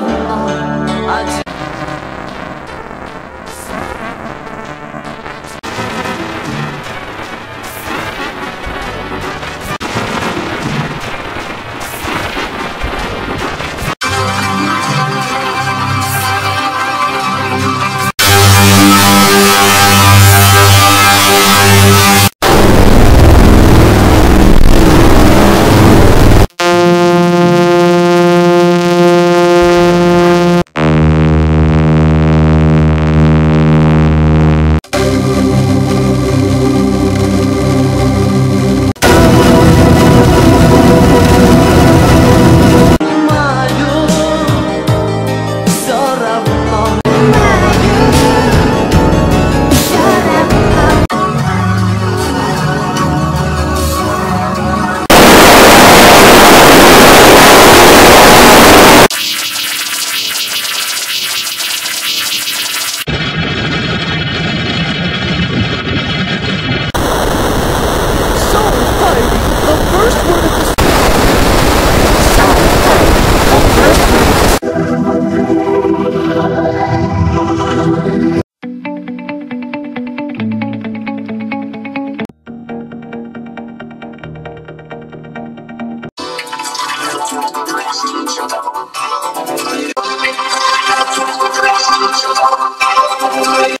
love. 我是你的小